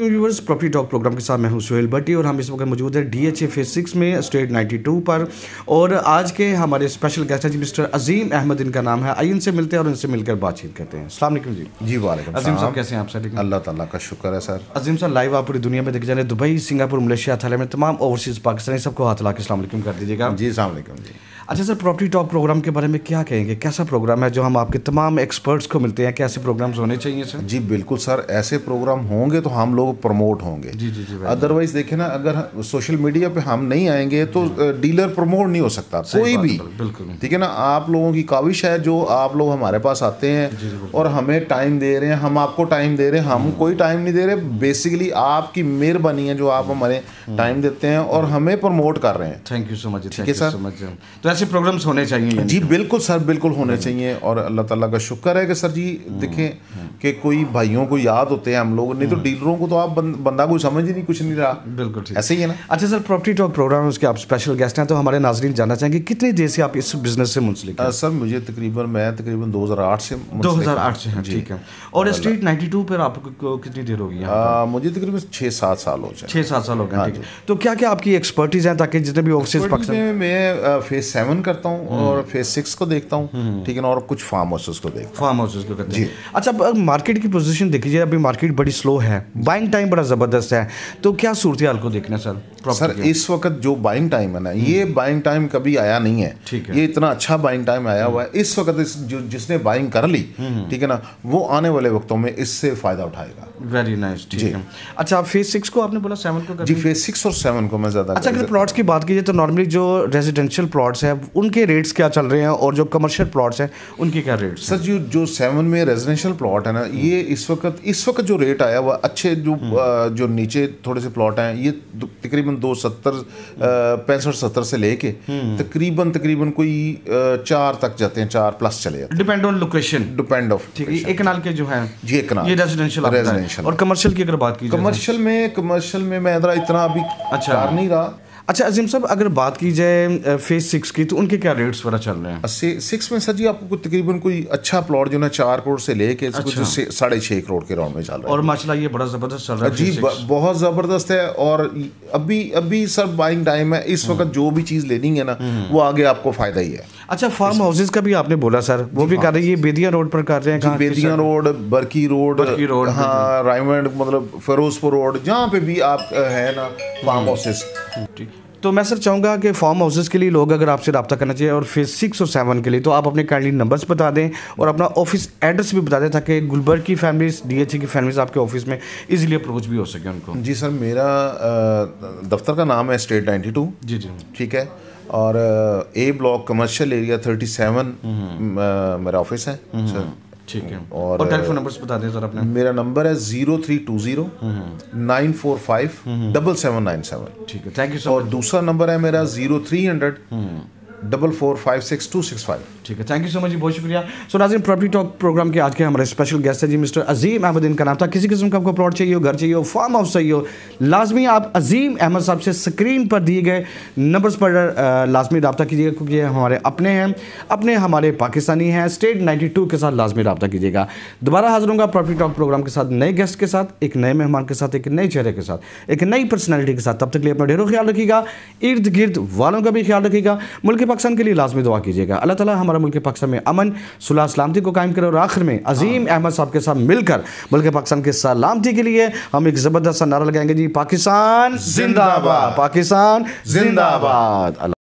Viewers property talk programme के साथ मैं हूँ सुहेल भट्टी और हम इस वक्त मौजूद है D H A phase six में स्टेट 92 पर। और आज के हमारे स्पेशल गेस्ट हैं जी मिस्टर अजीम अहमद इनका नाम है। आइए इनसे मिलते हैं और इनसे मिलकर बातचीत करते हैं। अस्सलाम वालेकुम जी। जी वालेकुम अजीम साहब कैसे हैं आप सर अल्लाह ताला का शुक्र है सर। अजीम साहब लाइव आप पूरी दुनिया में देखे जाने दुबई सिंगापुर मलेशिया थाईलैंड में तमाम ओवरसीज़ पाकिस्तानी सबको हाथ ला के अस्सलाम कर दीजिएगा। जी सलाम जी। अच्छा सर प्रॉपर्टी टॉक प्रोग्राम के बारे में क्या कहेंगे? कैसा प्रोग्राम है जो हम आपके तमाम एक्सपर्ट्स को मिलते हैं? कैसे प्रोग्राम्स होने चाहिए सर? जी बिल्कुल सर। ऐसे प्रोग्राम होंगे तो हम लोग प्रमोट होंगे। अदरवाइज़ देखे ना अगर सोशल मीडिया पे हम नहीं आएँगे तो डीलर प्रमोट नहीं हो सकता। कोई भी। ठीक है ना आप लोगों की काविश है जो आप लोग हमारे पास आते हैं और हमें टाइम दे रहे हैं हम आपको टाइम दे रहे हैं हम कोई टाइम नहीं दे रहे बेसिकली आपकी मेहरबानी है जो आप हमारे टाइम देते हैं और हमें प्रमोट कर रहे हैं। थैंक यू सो मच ठीक है, सर। तो ऐसे प्रोग्राम्स होने चाहिए जी बिल्कुल सर बिल्कुल होने चाहिए और अल्लाह ताला का शुक्र है कि सर जी देखें कि कोई भाइयों को याद होते हैं हम लोग नहीं तो डीलरों को तो आप बंद, बंदा कोई समझ ही नहीं कुछ नहीं रहा। बिल्कुल ठीक। ऐसे ही है ना? अच्छा सर प्रॉपर्टी टॉक प्रोग्राम उसके आप स्पेशल गेस्ट हैं तो हमारे नाजरीन जानना चाहेंगे कितनी देर से आप इस बिज़नेस से मुंसलिक हैं? सर मुझे तकरीबन मैं तकरीबन 2008 से मुंसलिक दो हूँ। हज़ार आठ से हैं ठीक है। और स्ट्रीट 92 पर आपको कितनी देर होगी यहाँ अ, मुझे तकरीबन छः सात साल हो जाए छः सात साल हो गए ठीक है। तो क्या क्या आपकी एक्सपर्टीज हैं ताकि जितने भी ओवरसीज पाकिस्तान मैं फ़ेज़ सेवन करता हूँ और फ़ेज़ सिक्स को देखता हूँ ठीक है ना और कुछ फार्म हाउसेस को देखता हूँ। फार्म हाउसेज को करते हैं। अच्छा मार्केट की पोजीशन देख लीजिए अभी मार्केट बड़ी स्लो है बाइंग टाइम बड़ा ज़बरदस्त है। तो क्या सूरत हाल को देखना सर? सर इस वक्त जो बाइंग टाइम है ना ये बाइंग टाइम कभी आया नहीं है। ठीक है। ये इतना अच्छा बाइंग टाइम आया हुआ है। इस वक्त इस जो जिसने बाइंग कर ली ठीक है ना वो आने वाले वक्तों में इससे फ़ायदा उठाएगा। वेरी नाइस ठीक है। अच्छा फ़ेज़ सिक्स को आपने बोला सेवन को जी फ़ेज़ सिक्स और सेवन को मैं ज़्यादा अच्छा अगर प्लॉट्स की बात कीजिए तो नॉर्मली जो रेजिडेंशियल प्लॉट्स हैं उनके रेट्स क्या चल रहे हैं और जो कमर्शियल प्लॉट्स हैं उनके क्या रेट्स सर जी जो सेवन में रेजिडेंशियल प्लॉट है ना ये इस वक्त इस वक्त जो रेट आया हुआ अच्छे जो जो नीचे थोड़े से प्लॉट हैं ये तकरीबन दो सत्तर पैंसठ सत्तर से लेके तकरीबन तकरीबन कोई चार तक जाते हैं चार प्लस चले जाते depend on location depend of ठीक है एक नाल के जो है जी एक कनाल ये रेजिडेंशियल रेजिडेंशियल और कमर्शियल की अगर बात की कमर्शियल में कमर्शियल में मैं इतना इतना अभी अच्छा। नहीं रहा। अच्छा अजीम साहब अगर बात की जाए फ़ेज़ सिक्स की तो उनके क्या रेट्स वगैरह चल रहे हैं? सिक्स में सर जी आपको तकरीबन कोई अच्छा प्लॉट जो है चार करोड़ से लेके कुछ साढ़े छः करोड़ के राउंड में चल रहा है। और माशाल्लाह ये बड़ा ज़बरदस्त चल रहा है जी। बहुत ज़बरदस्त है और अभी अभी सर बाइंग टाइम है इस वक्त जो भी चीज़ लेनी है ना वो आगे आपको फ़ायदा ही है। अच्छा फार्म हाउसेज का भी आपने बोला सर वो भी कर रहे हैं ये बेदिया रोड पर कर रहे हैं Bedian road Barki road Barki road, हाँ रायमंड मतलब फिरोजपुर रोड जहाँ पे भी आप है ना फार्म हाउसेज ठीक। तो मैं सर चाहूँगा कि फार्म हाउसेज के लिए लोग अगर आपसे रब्ता करना चाहिए और फ़ेज़ सिक्स और सेवन के लिए तो आप अपने काइंडली नंबर्स बता दें और अपना ऑफ़िस एड्रेस भी बता दें ताकि गुलबर्ग की फैमिलीज़ डी की फैमिलीज़ आपके ऑफ़िस में इजीली अप्रोच भी हो सके उनको। जी सर मेरा दफ्तर का नाम है स्टेट 92 जी जी। ठीक है? और ए ब्लॉक कमर्शियल एरिया 37 म- मेरा ऑफ़िस है सर। ठीक है। और, और टेलीफोन नंबर बता दें सर अपने। मेरा नंबर है zero three two zero nine four five double seven nine seven ठीक है थैंक यू सर और दूसरा नंबर है मेरा zero three hundred double four five six two six five ठीक है। थैंक यू सो मच जी, बहुत शुक्रिया। सो नाजिन प्रॉपर्टी टॉक प्रोग्राम के आज के हमारे स्पेशल गेस्ट है जी मिस्टर अजीम अहमद इनका नाम था किसी किस्म का आपको प्लॉट चाहिए हो, घर चाहिए हो फार्म हाउस चाहिए हो, लाजमी आप अजीम अहमद साहब से स्क्रीन पर दिए गए नंबर्स पर लाजमी रबता कीजिएगा, क्योंकि ये हमारे अपने हैं, अपने हमारे पाकिस्तानी हैं। स्टेट 92 के साथ लाजमी रबता कीजिएगा। दोबारा हाजिर होंगे प्रॉपर्टी टॉक प्रोग्राम के साथ नए गेस्ट के साथ, एक नए मेहमान के साथ, एक नए चेहरे के साथ, एक नई पर्सनैलिटी के साथ। तब तक लिए अपना ढेरों ख्याल रखिएगा इर्द गिर्द वालों का भी ख्याल रखिएगा। मुल्क पाकिस्तान के लिए लाजमी दुआ कीजिएगा। अल्लाह ताला हमारा मुल्क पाकिस्तान में अमन सुलह सलामती को कायम करें और आखिर में अजीम अहमद साहब के साथ मिलकर मुल्क पाकिस्तान के सलामती के लिए हम एक ज़बरदस्त नारा लगाएँगे जी पाकिस्तान जिंदाबाद। पाकिस्तान जिंदाबाद।